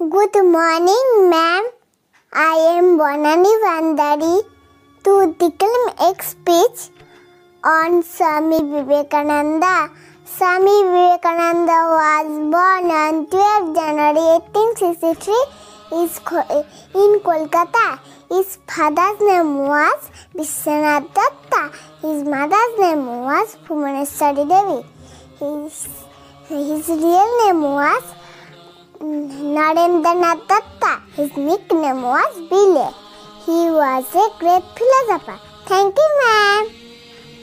Good morning, ma'am. I am Banani Bhandari to declaim a speech on Swami Vivekananda. Swami Vivekananda was born on 12 January 1863 in Kolkata. His father's name was Vishwanath Datta. His mother's name was Bhuvaneshwari Devi. His, his real name was mm, Narendranath Datta. His nickname was Billy. He was a great philosopher. Thank you.